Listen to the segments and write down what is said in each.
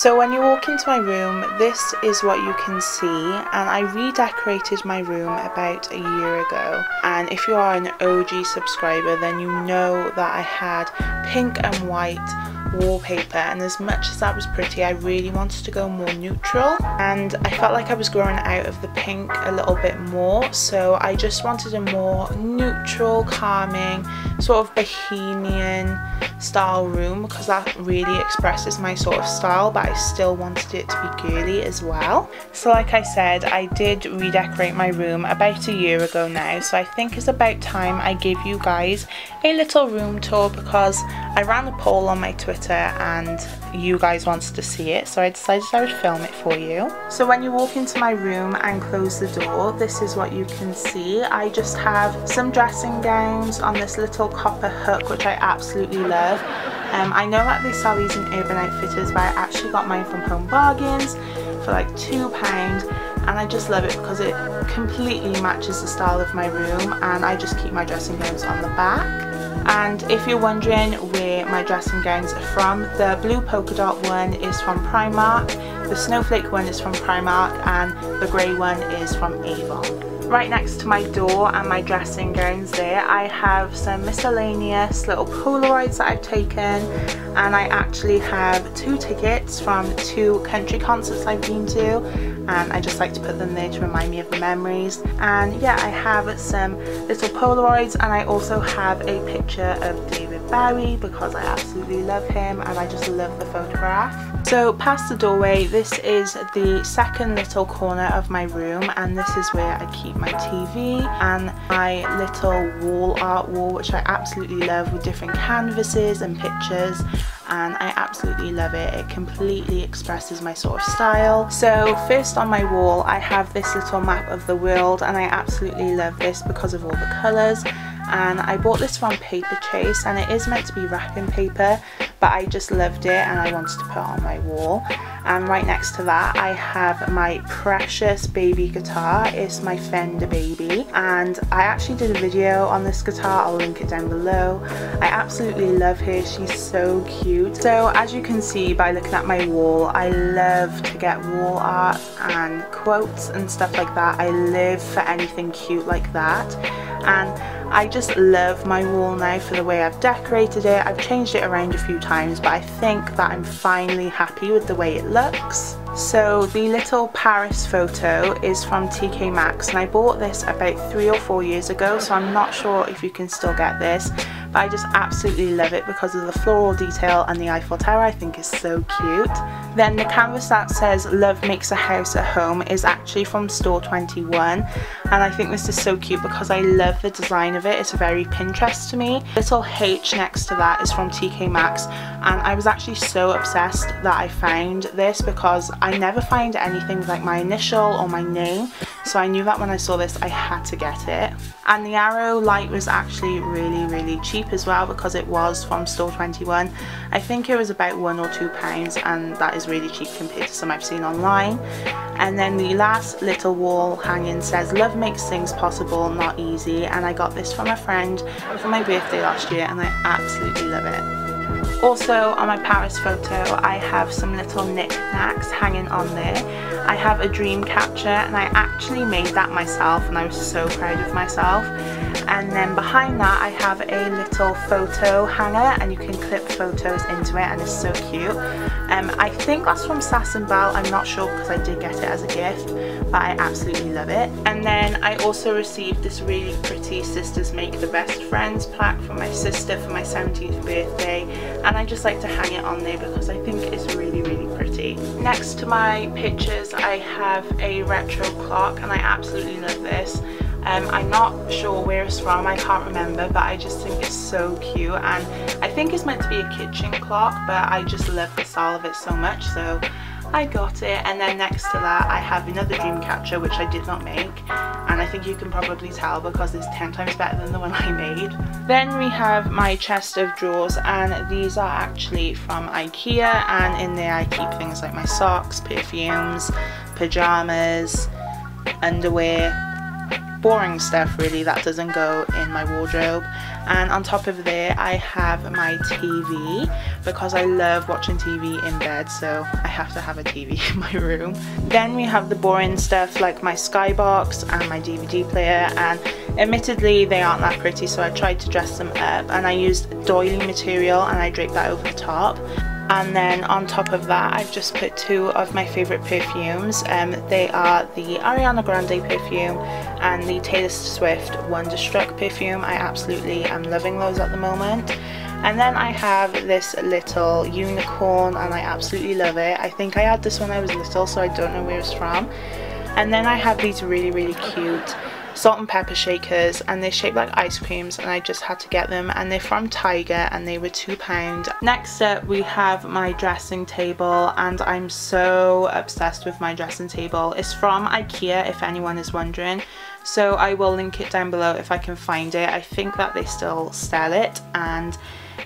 So when you walk into my room, this is what you can see and I redecorated my room about a year ago. And if you are an OG subscriber then you know that I had pink and white wallpaper and as much as that was pretty I really wanted to go more neutral and I felt like I was growing out of the pink a little bit more. So I just wanted a more neutral calming sort of bohemian style room because that really expresses my sort of style but I still wanted it to be girly as well so like I said I did redecorate my room about a year ago now so I think it's about time I give you guys a little room tour because I ran a poll on my Twitter and you guys wanted to see it so I decided I would film it for you. So when you walk into my room and close the door this is what you can see. I just have some dressing gowns on this little copper hook which I absolutely love. Um, I know that they sell these in Urban Outfitters but I actually got mine from Home Bargains for like £2 and I just love it because it completely matches the style of my room and I just keep my dressing gowns on the back and if you're wondering where my dressing gowns are from the blue polka dot one is from Primark the snowflake one is from Primark and the grey one is from Avon right next to my door and my dressing gowns there I have some miscellaneous little Polaroids that I've taken and I actually have two tickets from two country concerts I've been to and I just like to put them there to remind me of the memories and yeah I have some little Polaroids and I also have a picture of David Bowie because I absolutely love him and I just love the photograph. So past the doorway, this is the second little corner of my room and this is where I keep my TV and my little wall art wall which I absolutely love with different canvases and pictures and I absolutely love it. It completely expresses my sort of style. So first on my wall I have this little map of the world and I absolutely love this because of all the colours and I bought this from Paperchase and it is meant to be wrapping paper but I just loved it and I wanted to put it on my wall. And right next to that I have my precious baby guitar. It's my Fender baby. And I actually did a video on this guitar. I'll link it down below. I absolutely love her. She's so cute. So as you can see by looking at my wall I love to get wall art and quotes and stuff like that. I live for anything cute like that. And I just love my wall now for the way I've decorated it. I've changed it around a few times, but I think that I'm finally happy with the way it looks. So the little Paris photo is from TK Maxx and I bought this about three or four years ago so I'm not sure if you can still get this but I just absolutely love it because of the floral detail and the Eiffel Tower. I think is so cute. Then the canvas that says love makes a house a home is actually from store 21 and I think this is so cute because I love the design of it, it's very Pinterest to me. Little H next to that is from TK Maxx. And I was actually so obsessed that I found this because I never find anything like my initial or my name. So I knew that when I saw this I had to get it. And the arrow light was actually really really cheap as well because it was from store 21 I think it was about one or two pounds and that is really cheap compared to some I've seen online and then the last little wall hanging says love makes things possible not easy and I got this from a friend for my birthday last year and I absolutely love it also on my Paris photo I have some little knickknacks hanging on there. I have a dream catcher and I actually made that myself and I was so proud of myself. And then behind that I have a little photo hanger and you can clip photos into it and it's so cute. Um, I think that's from Sass & Belle, I'm not sure because I did get it as a gift but I absolutely love it. And then I also received this really pretty Sisters Make the Best Friends plaque from my sister for my 17th birthday and I just like to hang it on there because I think it's really really pretty. Next to my pictures I have a retro clock and I absolutely love this. Um, I'm not sure where it's from, I can't remember, but I just think it's so cute. And I think it's meant to be a kitchen clock, but I just love the style of it so much, so I got it. And then next to that I have another dream catcher which I did not make. And I think you can probably tell because it's 10 times better than the one I made. Then we have my chest of drawers and these are actually from Ikea. And in there I keep things like my socks, perfumes, pyjamas, underwear, boring stuff really that doesn't go in my wardrobe and on top of there I have my TV because I love watching TV in bed so I have to have a TV in my room. Then we have the boring stuff like my skybox and my DVD player and admittedly they aren't that pretty so I tried to dress them up and I used doily material and I draped that over the top and then on top of that I've just put two of my favourite perfumes. Um, they are the Ariana Grande perfume and the Taylor Swift Wonderstruck perfume. I absolutely am loving those at the moment. And then I have this little unicorn and I absolutely love it. I think I had this when I was little so I don't know where it's from. And then I have these really really cute salt and pepper shakers and they're shaped like ice creams and I just had to get them and they're from Tiger and they were two pound. Next up we have my dressing table and I'm so obsessed with my dressing table. It's from Ikea if anyone is wondering so I will link it down below if I can find it. I think that they still sell it and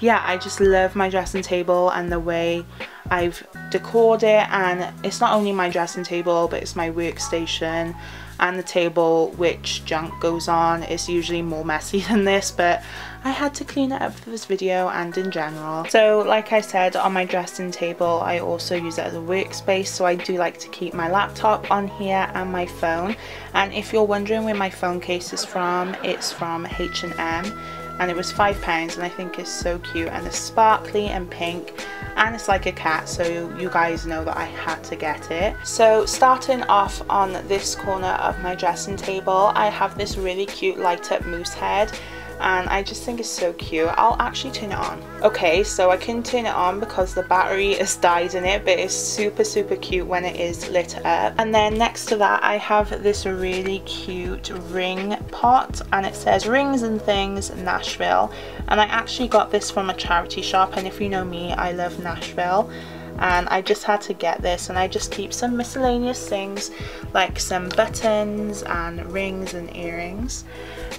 yeah I just love my dressing table and the way I've decored it and it's not only my dressing table but it's my workstation and the table which junk goes on is usually more messy than this but I had to clean it up for this video and in general. So like I said on my dressing table I also use it as a workspace so I do like to keep my laptop on here and my phone and if you're wondering where my phone case is from it's from H&M and it was five pounds and I think it's so cute and it's sparkly and pink and it's like a cat so you guys know that I had to get it. So starting off on this corner of my dressing table I have this really cute light up moose head and I just think it's so cute. I'll actually turn it on. Okay, so I can turn it on because the battery is died in it, but it's super, super cute when it is lit up. And then next to that, I have this really cute ring pot and it says rings and things Nashville. And I actually got this from a charity shop and if you know me, I love Nashville and I just had to get this and I just keep some miscellaneous things like some buttons and rings and earrings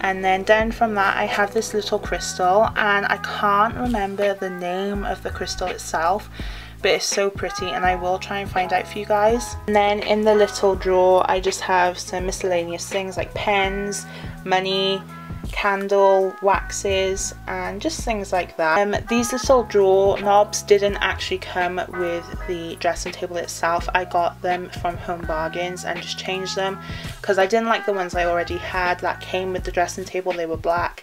and then down from that I have this little crystal and I can't remember the name of the crystal itself but it's so pretty and I will try and find out for you guys. And then in the little drawer I just have some miscellaneous things like pens, money, candle waxes and just things like that. Um, these little drawer knobs didn't actually come with the dressing table itself. I got them from Home Bargains and just changed them because I didn't like the ones I already had that came with the dressing table. They were black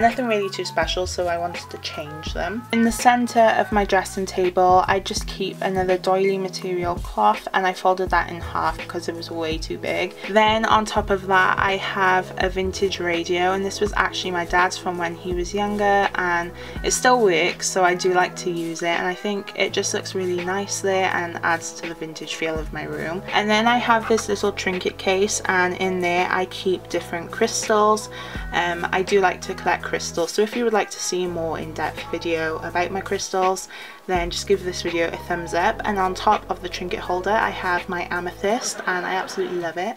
nothing really too special so I wanted to change them. In the centre of my dressing table I just keep another doily material cloth and I folded that in half because it was way too big. Then on top of that I have a vintage radio and this was actually my dad's from when he was younger and it still works so I do like to use it and I think it just looks really nice there and adds to the vintage feel of my room. And then I have this little trinket case and in there I keep different crystals. Um, I do like to collect crystals. So if you would like to see more in-depth video about my crystals then just give this video a thumbs up. And on top of the trinket holder I have my amethyst and I absolutely love it.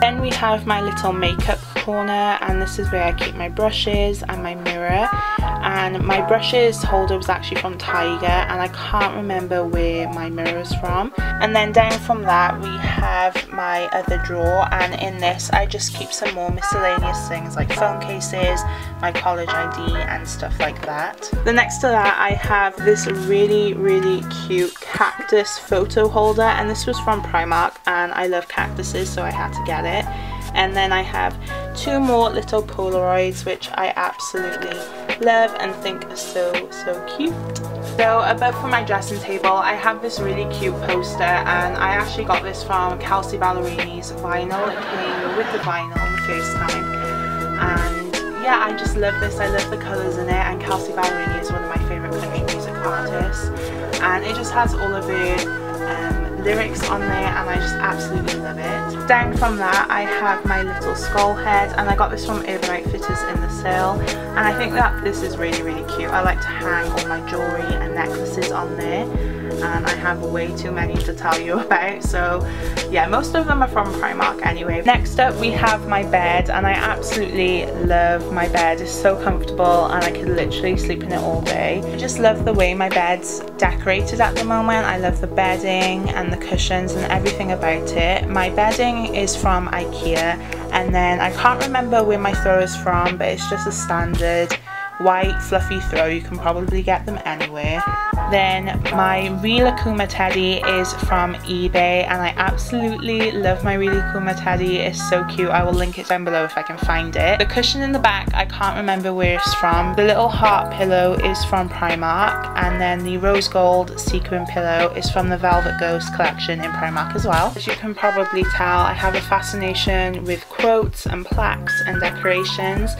Then we have my little makeup corner and this is where I keep my brushes and my mirror. And my brushes holder was actually from Tiger and I can't remember where my mirror is from. And then down from that we have my other drawer and in this I just keep some more miscellaneous things like phone cases, my college ID and stuff like that. The next to that I have this really really cute cactus photo holder and this was from Primark and I love cactuses so I had to get it and then I have two more little Polaroids which I absolutely love and think are so so cute. So above for my dressing table I have this really cute poster and I actually got this from Kelsea Ballerini's vinyl. It came with the vinyl on the first time and yeah I just love this. I love the colours in it and Kelsea Ballerini is one of my favourite country music artists and it just has all of her lyrics on there and I just absolutely love it. Down from that I have my little skull head and I got this from Urban Outfitters in the sale and I think that this is really really cute. I like to hang all my jewellery and necklaces on there and I have way too many to tell you about so yeah most of them are from Primark anyway. Next up we have my bed and I absolutely love my bed. It's so comfortable and I could literally sleep in it all day. I just love the way my bed's decorated at the moment. I love the bedding and the cushions and everything about it. My bedding is from Ikea and then I can't remember where my throw is from but it's just a standard white fluffy throw you can probably get them anywhere. Then my Rilakkuma teddy is from eBay and I absolutely love my Rilakkuma teddy. It's so cute. I will link it down below if I can find it. The cushion in the back I can't remember where it's from. The little heart pillow is from Primark and then the rose gold sequin pillow is from the Velvet Ghost collection in Primark as well. As you can probably tell I have a fascination with quotes and plaques and decorations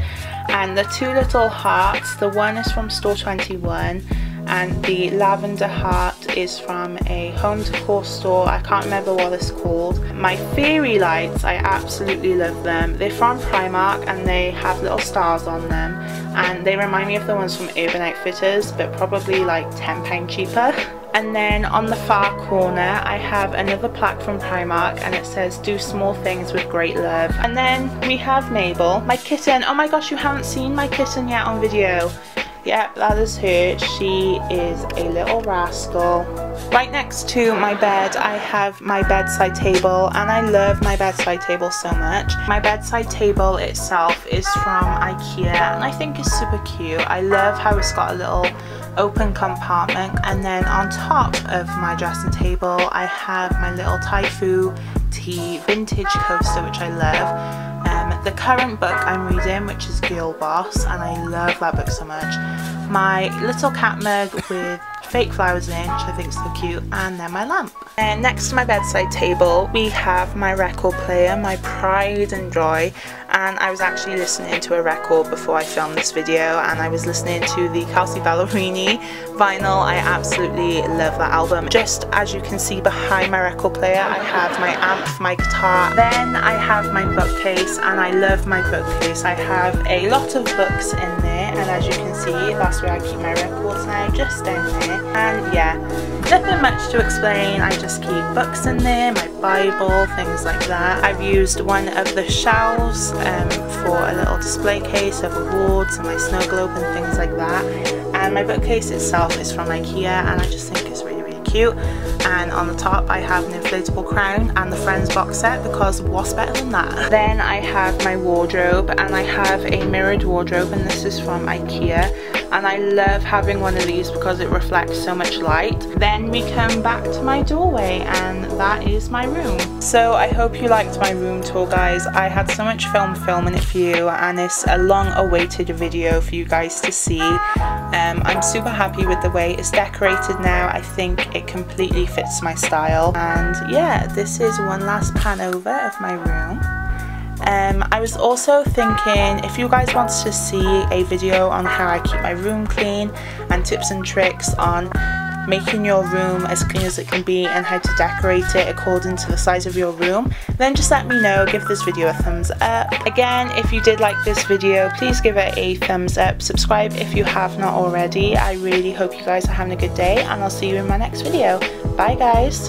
and the two little hearts the one is from store 21 and the lavender heart is from a home decor store. I can't remember what it's called. My fairy lights I absolutely love them. They're from Primark and they have little stars on them. And they remind me of the ones from Urban Outfitters but probably like £10 cheaper. And then on the far corner I have another plaque from Primark and it says do small things with great love. And then we have Mabel my kitten. Oh my gosh you haven't seen my kitten yet on video Yep, that is her. She is a little rascal. Right next to my bed, I have my bedside table, and I love my bedside table so much. My bedside table itself is from Ikea, and I think it's super cute. I love how it's got a little open compartment, and then on top of my dressing table, I have my little Typhoo tea vintage coaster, which I love um, the current book I'm reading, which is Girl Boss, and I love that book so much. My little cat mug with fake flowers in, which I think is so cute, and then my lamp. And next to my bedside table, we have my record player, my pride and joy, and I was actually listening to a record before I filmed this video, and I was listening to the Kelsea Ballerini vinyl. I absolutely love that album. Just as you can see behind my record player, I have my amp, my guitar. Then I have my bookcase, and I love my bookcase. I have a lot of books in there, and as you can see, that's where I keep my records now, just down there and yeah nothing much to explain I just keep books in there my bible things like that. I've used one of the shelves um, for a little display case of awards and my snow globe and things like that. And my bookcase itself is from Ikea and I just think it's cute and on the top I have an inflatable crown and the Friends box set because what's better than that? Then I have my wardrobe and I have a mirrored wardrobe and this is from Ikea and I love having one of these because it reflects so much light. Then we come back to my doorway and that is my room. So I hope you liked my room tour guys. I had so much film filming it for you and it's a long awaited video for you guys to see. Um, I'm super happy with the way it's decorated now. I think it completely fits my style and yeah this is one last pan over of my room. Um, I was also thinking if you guys want to see a video on how I keep my room clean and tips and tricks on making your room as clean as it can be and how to decorate it according to the size of your room then just let me know. Give this video a thumbs up. Again if you did like this video please give it a thumbs up. Subscribe if you have not already. I really hope you guys are having a good day and I'll see you in my next video. Bye guys